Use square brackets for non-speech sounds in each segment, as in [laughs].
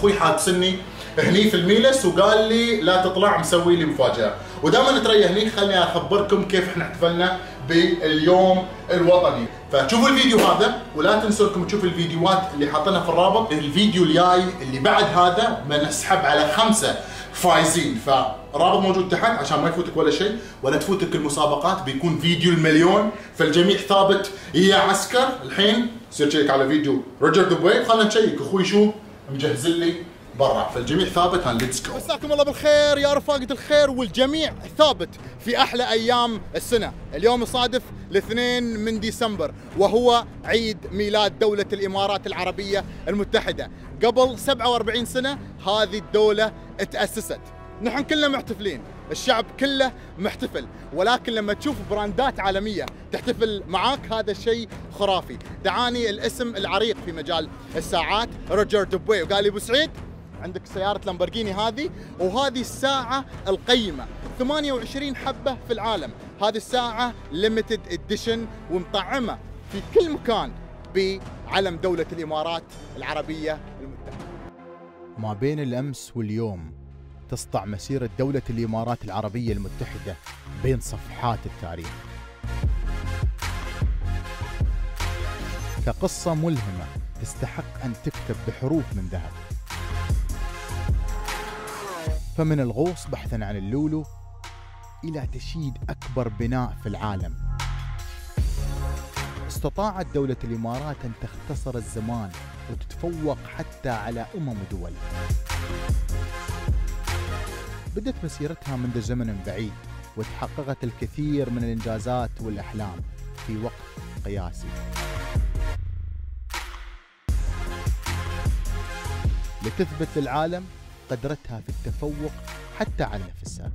أخوي حابسني هني في الميلس وقال لي لا تطلع مسوي لي مفاجأة. ودائما نتريا هني خليني أخبركم كيف إحنا احتفلنا باليوم الوطني. فشوفوا الفيديو هذا ولا تنسوا انكم تشوفوا الفيديوهات اللي حاطينها في الرابط. الفيديو الجاي اللي بعد هذا بنسحب على خمسة فايزين. فرابط موجود تحت عشان ما يفوتك ولا شيء ولا تفوتك المسابقات. بيكون فيديو المليون. فالجميع ثابت. يا عسكر الحين سير تشيك على فيديو. Roger Dubuis خلينا نشيك. أخوي شو؟ مجهز لي برا. فالجميع ثابت هان let's go مساكم الله بالخير يا رفاقة الخير والجميع ثابت في أحلى أيام السنة. اليوم يصادف الاثنين من ديسمبر وهو عيد ميلاد دولة الإمارات العربية المتحدة. قبل 47 سنة هذه الدولة تأسست. نحن كلنا محتفلين. الشعب كله محتفل. ولكن لما تشوف براندات عالمية تحتفل معاك هذا الشيء خرافي. دعاني الاسم العريق في مجال الساعات Roger Dubuis وقال لي أبو سعيد عندك سيارة لامبرجيني هذه؟ وهذه الساعة القيمة. 28 حبة في العالم. هذه الساعة limited edition ومطعمة في كل مكان بعلم دولة الإمارات العربية المتحدة. ما بين الأمس واليوم تسطع مسيرة دولة الإمارات العربية المتحدة بين صفحات التاريخ. كقصة ملهمة تستحق أن تكتب بحروف من ذهب. فمن الغوص بحثا عن اللولو إلى تشييد أكبر بناء في العالم. استطاعت دولة الإمارات أن تختصر الزمان وتتفوق حتى على أمم ودول بدت مسيرتها منذ زمن بعيد وتحققت الكثير من الإنجازات والأحلام في وقت قياسي. لتثبت للعالم قدرتها في التفوق حتى على نفسها.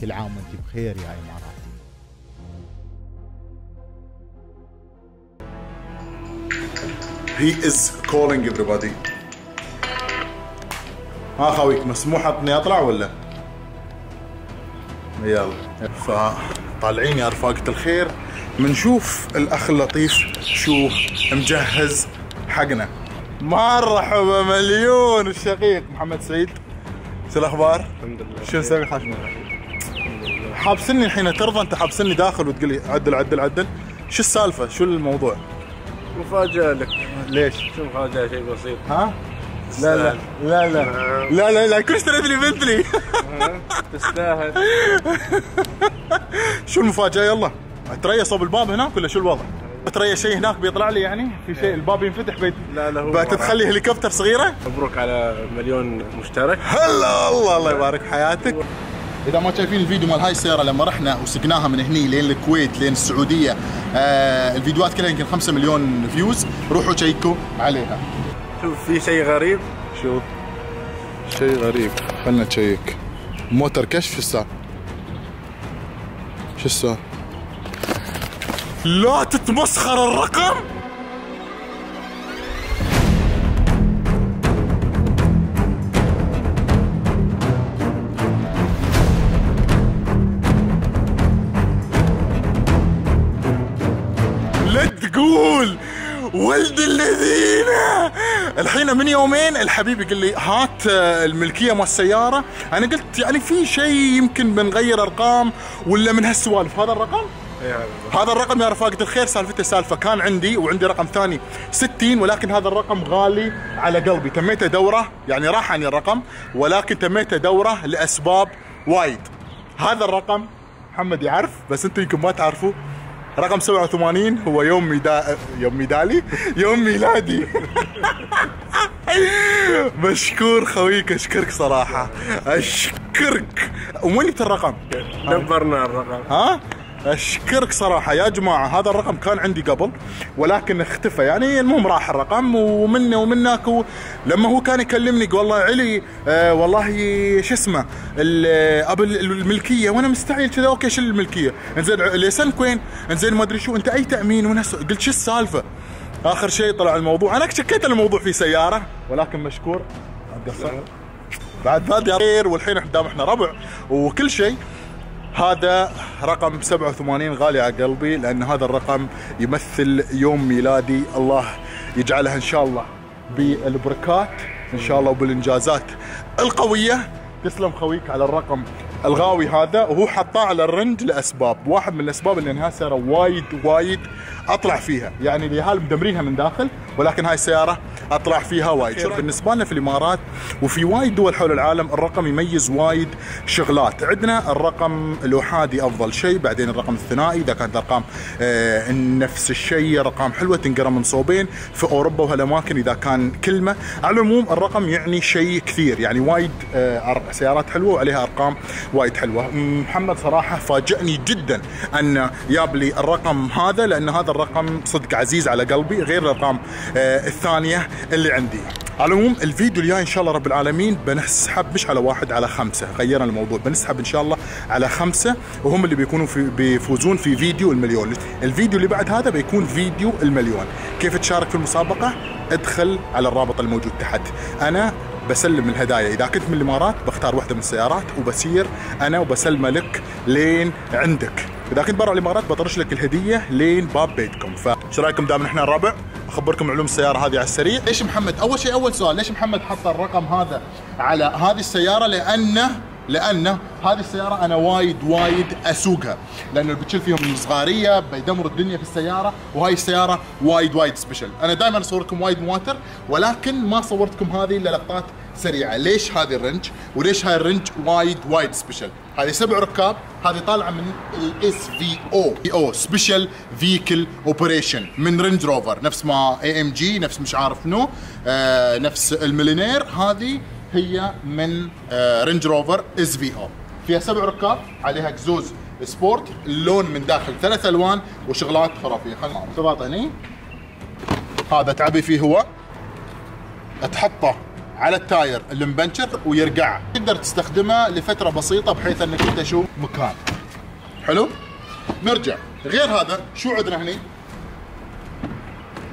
كل عام وأنت بخير يا إماراتي. He is calling everybody. ها خويك مسموح اني اطلع ولا؟ يلا فطالعين يا رفاقة الخير بنشوف الأخ اللطيف شو مجهز حقنا مرحبا مليون الشقيق محمد سعيد شو الأخبار؟ الحمد لله شو مسوي حاشمه؟ حابسني الحين ترضى انت حابسني داخل وتقول لي عدل عدل عدل شو السالفة؟ شو الموضوع؟ مفاجأة لك ليش؟ شو مفاجأة شيء بسيط ها؟ لا لا لا لا. لا لا لا كل اشتريت لي بنتلي تستاهل. [laughs] شو المفاجأة؟ يلا. تريا صوب الباب هناك ولا شو الوضع؟ تريا شيء هناك بيطلع لي يعني؟ في شيء؟ الباب ينفتح بيت. لا لا هو بتدخلي هليكوبتر صغيرة؟ مبروك على مليون مشترك. هلا الله الله يبارك حياتك. إذا ما شايفين الفيديو مال هاي السيارة لما رحنا وسقناها من هني لين الكويت لين السعودية آه الفيديوهات كلها يمكن 5 مليون views روحوا شيكوا عليها. شوف في شيء غريب؟ شوف. شيء غريب. خلنا نشيك. موتر كشف شو السالفه شو السالفه لا تتمسخر الرقم! ولد الذين! الحين من يومين الحبيب يقول لي هات آه، الملكية مال السيارة. أنا قلت يعني في شيء يمكن بنغير أرقام ولا من هالسوالف؟ هذا الرقم؟ اي هذا الرقم. يا رفاقة الخير سالفته سالفة. كان عندي وعندي رقم ثاني 60 ولكن هذا الرقم غالي على قلبي. تميته دورة يعني راح عني الرقم ولكن تميته دورة لأسباب وايد. هذا الرقم محمد يعرف بس أنتم يمكن ما تعرفوا رقم 87 هو يوم ميدا يوم ميدالي يوم ميلادي. [laughs] مشكور خويك اشكرك صراحة. أشكرك. وين جبت الرقم؟ دبرنا الرقم. ها؟ أشكرك صراحة يا جماعة هذا الرقم كان عندي قبل ولكن اختفى. يعني المهم راح الرقم ومنه ومنك و... لما هو كان يكلمني يقول والله علي آه والله شو اسمه ال- أبو الملكية وأنا مستعجل كذا okay شو الملكية. انزين ليسنك وين انزين ما أدري شو أنت أي تأمين؟ وناس قلت شو السالفة؟ آخر شيء طلع الموضوع. أنا شكيت الموضوع في سيارة ولكن مشكور. بعد فاد يا خير والحين قدام إحنا ربع وكل شيء. هذا رقم 87 غالي على قلبي لأن هذا الرقم يمثل يوم ميلادي. الله يجعلها إن شاء الله بالبركات إن شاء الله وبالإنجازات القوية. تسلم خويك على الرقم الغاوي هذا وهو حطاه على ال Range لأسباب. واحد من الأسباب اللي هاي السياره وايد وايد اطلع فيها. يعني اليهال مدمرينها من داخل ولكن هاي السيارة اطلع فيها وايد. بالنسبة لنا في الإمارات وفي وايد دول حول العالم الرقم يميز وايد شغلات. عندنا الرقم الأحادي أفضل شيء بعدين الرقم الثنائي إذا كانت ارقام آه نفس الشيء ارقام حلوة تنقرأ من صوبين في أوروبا وهالاماكن إذا كان كلمة. على العموم الرقم يعني شيء كثير. يعني وايد آه سيارات حلوة وعليها أرقام وايد حلوة. محمد صراحة فاجئني جدا أن جاب لي الرقم هذا لأن هذا الرقم صدق عزيز على قلبي غير الارقام آه الثانية اللي عندي. على العموم الفيديو الجاي إن شاء الله رب العالمين بنسحب مش على واحد على خمسة. غيرنا الموضوع بنسحب إن شاء الله على خمسة وهم اللي بيكونوا في بيفوزون في فيديو المليون. الفيديو اللي بعد هذا بيكون فيديو المليون. كيف تشارك في المسابقة؟ ادخل على الرابط الموجود تحت. أنا بسلم الهدايا. إذا كنت من الإمارات بختار واحدة من السيارات وبسير أنا وبسلمها لك لين عندك. إذا كنت برا الإمارات بطرش لك الهدية لين باب بيتكم. فايش رأيكم دام إحنا الربع؟ أخبركم علوم السيارة هذه على السريع. ليش محمد؟ أول شيء أول سؤال ليش محمد حط الرقم هذا على هذه السيارة؟ لأنه لأنه هذه السيارة أنا وايد وايد أسوقها لأنه بتشيل فيهم صغارية بيدمروا الدنيا في السيارة وهاي السيارة وايد وايد سبيشل أنا دائما اصوركم وايد مواتر ولكن ما صورتكم هذه إلا لقطات سريعة. ليش هذه ال Range؟ وليش هاي ال Range وايد وايد special هذه سبع ركاب هذه طالعة من ال SVO أو Special Vehicle Operation من Range Rover نفس ما AMG نفس مش عارف نو آه نفس ال Mulliner هذه هي من آه Range Rover SVO فيها سبع ركاب عليها exhaust sport اللون من داخل ثلاث ألوان وشغلات خرافية. خلينا ارتباط هني. هذا تعبي فيه هو. تحطه على ال tire اللي مبنشر ويرقع تقدر تستخدمه لفترة بسيطة بحيث إنك أنت شو مكان. حلو؟ نرجع. غير هذا شو عندنا هني؟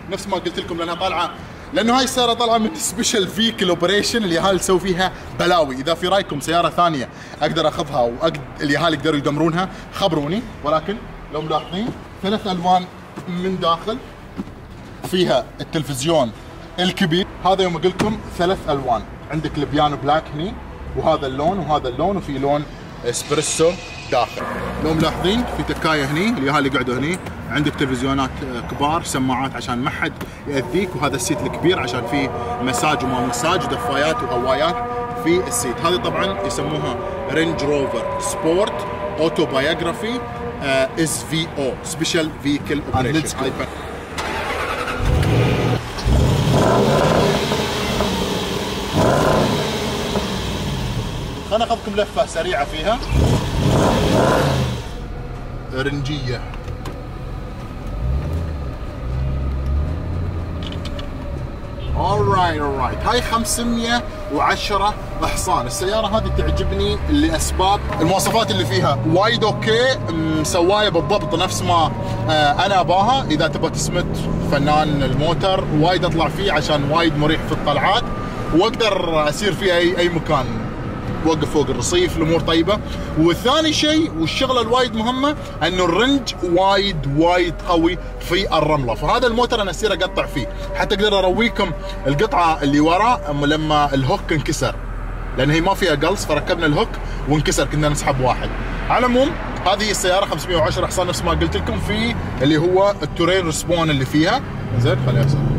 نفس ما قلت لكم لأنها طالعة لأنه هاي السيارة طالعة من Special Vehicle Operation اليهال يسوي فيها بلاوي. إذا في رأيكم سيارة ثانية أقدر أخذها واقدر اليهال يقدروا يدمرونها خبروني. ولكن لو ملاحظين ثلاث ألوان من داخل فيها التلفزيون الكبير. هذا يوم أقول لكم ثلاث ألوان. عندك ال piano black هني وهذا اللون وهذا اللون وفي لون اسبريسو داخل. لو ملاحظين في تكاية هني اليهال يقعدوا هني. عندك تلفزيونات كبار سماعات عشان ما حد يأذيك وهذا ال seat الكبير عشان في مساج وما مساج ودفايات وهوايات في ال seat. هذه طبعا يسموها Range Rover Sport Autobiography SVO Special Vehicle Operation خلنا ناخذكم لفة سريعة فيها. رنجيه alright alright هاي 510 حصان. السيارة هذه تعجبني لأسباب المواصفات اللي فيها. وايد okay مسواية بالضبط نفس ما آه أنا أباها. إذا تبغى تسمت فنان الموتر وايد أطلع فيه عشان وايد مريح في الطلعات. وأقدر أسير فيه أي أي مكان. وقف فوق الرصيف الأمور طيبة. وثاني شيء والشغلة الوايد مهمة أنه ال Range وايد وايد قوي في الرملة. فهذا الموتر أنا أصير أقطع فيه. حتى أقدر أرويكم القطعة اللي ورا لما ال hook انكسر. لأن هي ما فيها قلص فركبنا ال hook وانكسر كنا نسحب واحد. على العموم هذه السيارة 510 حصان نفس ما قلت لكم في اللي هو ال terrain response اللي فيها. زين خليها يصير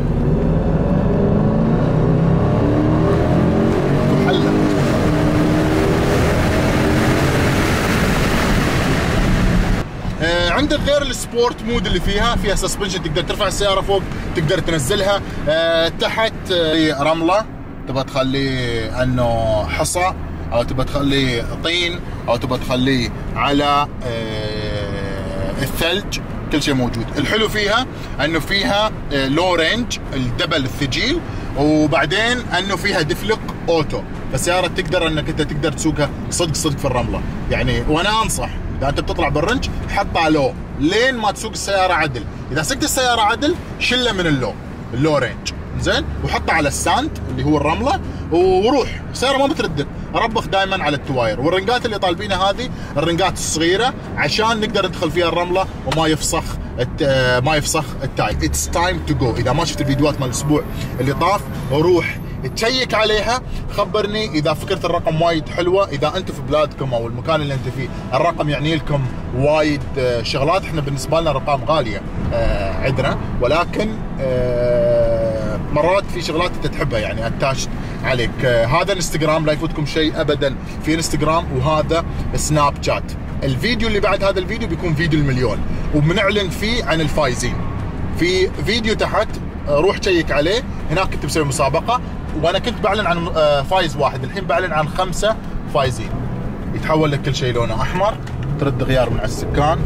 عندك غير ال sport mode اللي فيها فيها suspension تقدر ترفع السياره فوق تقدر تنزلها. أه تحت أه رملة تبغى تخليه أنه حصى أو تبغى تخليه طين أو تبغى تخليه على أه الثلج كل شيء موجود. الحلو فيها أنه فيها low range ال double الثقيل وبعدين أنه فيها diff lock auto فالسياره تقدر أنك أنت تقدر تسوقها صدق صدق في الرملة. يعني وأنا أنصح. إذا أنت بتطلع بال Range حطها low. لين ما تسوق السيارة عدل. إذا سقت السيارة عدل شله من ال low. ال low range. زين؟ وحطها على ال sand اللي هو الرملة وروح. السيارة ما بتردك اربخ دائما على التواير. والرنقات اللي طالبينها هذه الرنقات الصغيرة عشان نقدر ندخل فيها الرملة وما يفسخ ما يفسخ ال tire it's time to go إذا ما شفت الفيديوهات مال الأسبوع اللي طاف روح check عليها خبرني إذا فكره الرقم وايد حلوة إذا أنتم في بلادكم أو المكان اللي انت فيه الرقم يعني لكم وايد آه، شغلات. إحنا بالنسبة لنا ارقام غاليه آه، عندنا. ولكن آه، مرات في شغلات أنت تحبها يعني attached عليك. هذا انستغرام لا يفوتكم شيء ابدا. في انستغرام وهذا سناب شات الفيديو اللي بعد هذا الفيديو بيكون فيديو المليون. وبنعلن فيه عن الفايزين. في فيديو تحت روح شيك عليه. هناك كنت مسوي مسابقة. وأنا كنت بعلن عن آه، فايز واحد. الحين بعلن عن خمسة فايزين. يتحول لك كل شيء لونه أحمر ترد غيار من على السكان.